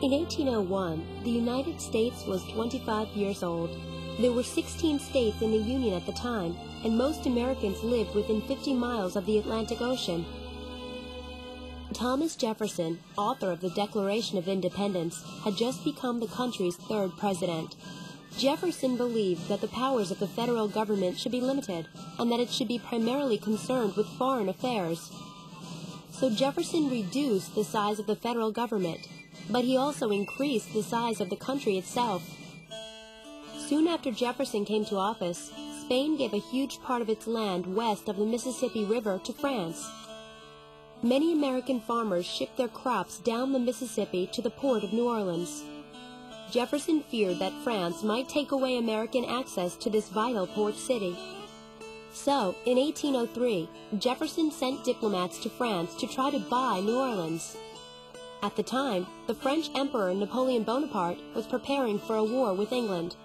In 1801, the United States was 25 years old. There were 16 states in the Union at the time, and most Americans lived within 50 miles of the Atlantic Ocean. Thomas Jefferson, author of the Declaration of Independence, had just become the country's third president. Jefferson believed that the powers of the federal government should be limited and that it should be primarily concerned with foreign affairs. So Jefferson reduced the size of the federal government but he also increased the size of the country itself. Soon after Jefferson came to office, Spain gave a huge part of its land west of the Mississippi River to France. Many American farmers shipped their crops down the Mississippi to the port of New Orleans. Jefferson feared that France might take away American access to this vital port city. So, in 1803, Jefferson sent diplomats to France to try to buy New Orleans. At the time, the French Emperor Napoleon Bonaparte was preparing for a war with England.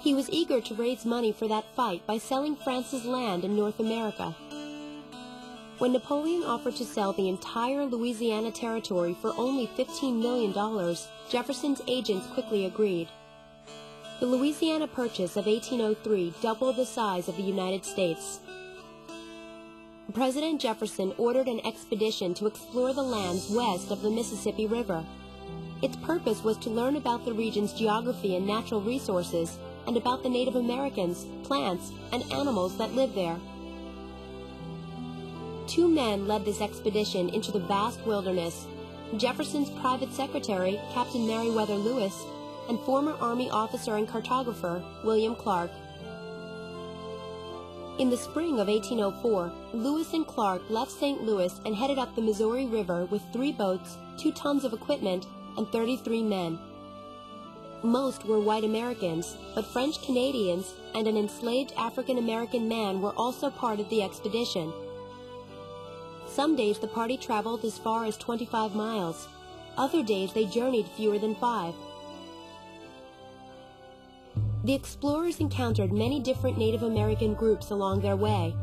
He was eager to raise money for that fight by selling France's land in North America. When Napoleon offered to sell the entire Louisiana territory for only $15 million, Jefferson's agents quickly agreed. The Louisiana Purchase of 1803 doubled the size of the United States. President Jefferson ordered an expedition to explore the lands west of the Mississippi River. Its purpose was to learn about the region's geography and natural resources, and about the Native Americans, plants, and animals that live there. Two men led this expedition into the vast wilderness Jefferson's private secretary, Captain Meriwether Lewis, and former Army officer and cartographer, William Clark. In the spring of 1804, Lewis and Clark left St. Louis and headed up the Missouri River with three boats, two tons of equipment, and 33 men. Most were white Americans, but French Canadians and an enslaved African American man were also part of the expedition. Some days the party traveled as far as 25 miles. Other days they journeyed fewer than five. The explorers encountered many different Native American groups along their way,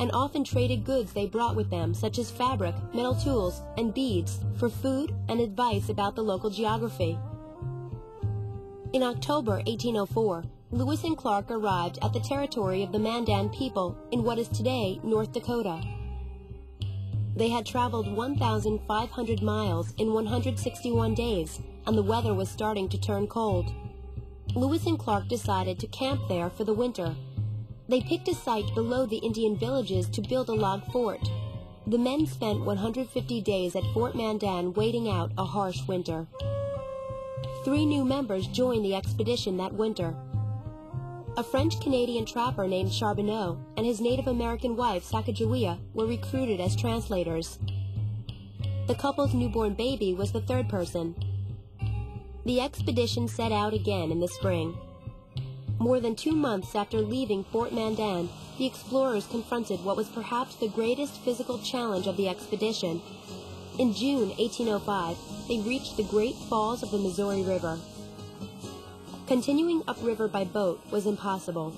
and often traded goods they brought with them, such as fabric, metal tools, and beads, for food and advice about the local geography. In October 1804, Lewis and Clark arrived at the territory of the Mandan people in what is today North Dakota. They had traveled 1,500 miles in 161 days, and the weather was starting to turn cold. Lewis and Clark decided to camp there for the winter. They picked a site below the Indian villages to build a log fort. The men spent 150 days at Fort Mandan waiting out a harsh winter. Three new members joined the expedition that winter. A French-Canadian trapper named Charbonneau and his Native American wife Sacagawea were recruited as translators. The couple's newborn baby was the third person. The expedition set out again in the spring. More than two months after leaving Fort Mandan, the explorers confronted what was perhaps the greatest physical challenge of the expedition. In June 1805, they reached the Great Falls of the Missouri River. Continuing upriver by boat was impossible,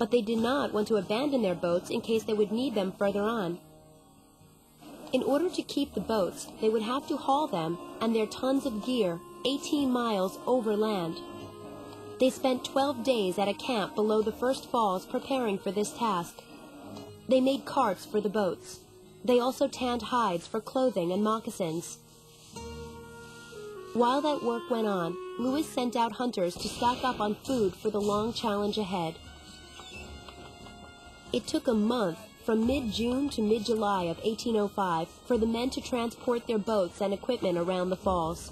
but they did not want to abandon their boats in case they would need them further on. In order to keep the boats, they would have to haul them and their tons of gear 18 miles overland. They spent 12 days at a camp below the first falls preparing for this task. They made carts for the boats. They also tanned hides for clothing and moccasins. While that work went on, Lewis sent out hunters to stock up on food for the long challenge ahead. It took a month from mid-June to mid-July of 1805 for the men to transport their boats and equipment around the falls.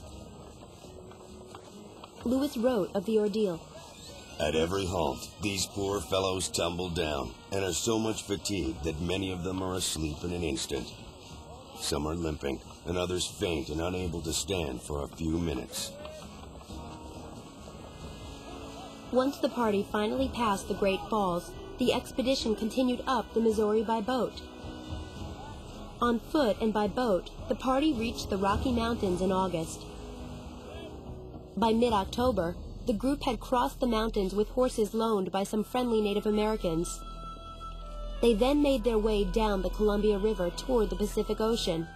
Lewis wrote of the ordeal. At every halt, these poor fellows tumble down and are so much fatigued that many of them are asleep in an instant. Some are limping, and others faint and unable to stand for a few minutes. Once the party finally passed the Great Falls, the expedition continued up the Missouri by boat. On foot and by boat, the party reached the Rocky Mountains in August. By mid-October, the group had crossed the mountains with horses loaned by some friendly Native Americans. They then made their way down the Columbia River toward the Pacific Ocean.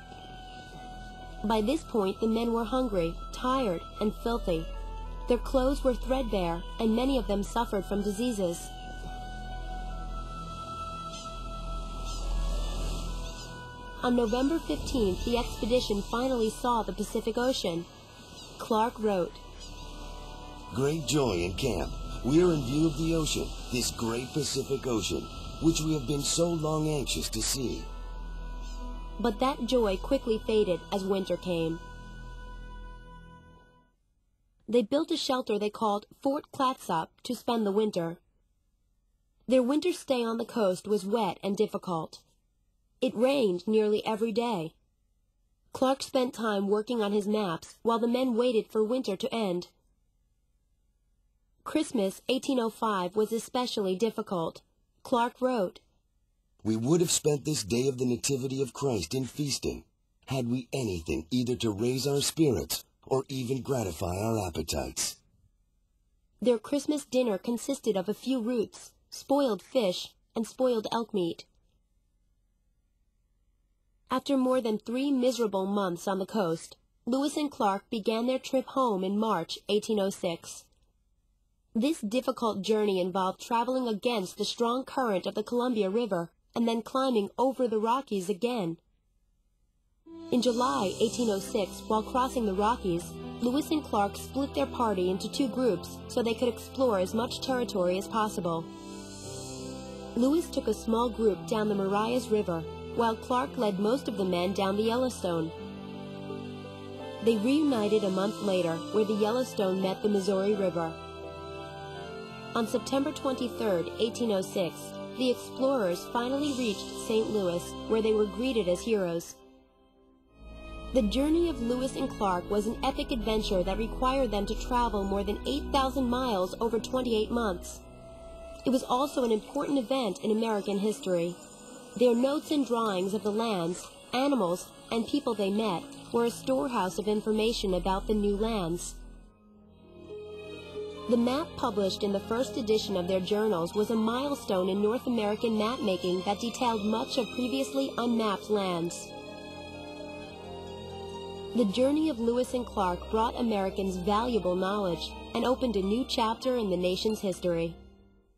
By this point, the men were hungry, tired and filthy. Their clothes were threadbare, and many of them suffered from diseases. On November 15th, the expedition finally saw the Pacific Ocean. Clark wrote, Great joy in camp. We are in view of the ocean, this great Pacific Ocean, which we have been so long anxious to see. But that joy quickly faded as winter came. They built a shelter they called Fort Clatsop to spend the winter. Their winter stay on the coast was wet and difficult. It rained nearly every day. Clark spent time working on his maps while the men waited for winter to end. Christmas 1805 was especially difficult. Clark wrote, We would have spent this day of the Nativity of Christ in feasting, had we anything either to raise our spirits or even gratify our appetites. Their Christmas dinner consisted of a few roots, spoiled fish, and spoiled elk meat. After more than three miserable months on the coast, Lewis and Clark began their trip home in March 1806. This difficult journey involved traveling against the strong current of the Columbia River and then climbing over the Rockies again. In July 1806, while crossing the Rockies, Lewis and Clark split their party into two groups so they could explore as much territory as possible. Lewis took a small group down the Marias River while Clark led most of the men down the Yellowstone. They reunited a month later where the Yellowstone met the Missouri River. On September 23, 1806, the explorers finally reached St. Louis, where they were greeted as heroes. The journey of Lewis and Clark was an epic adventure that required them to travel more than 8,000 miles over 28 months. It was also an important event in American history. Their notes and drawings of the lands, animals, and people they met were a storehouse of information about the new lands. The map published in the first edition of their journals was a milestone in North American mapmaking that detailed much of previously unmapped lands. The journey of Lewis and Clark brought Americans valuable knowledge and opened a new chapter in the nation's history.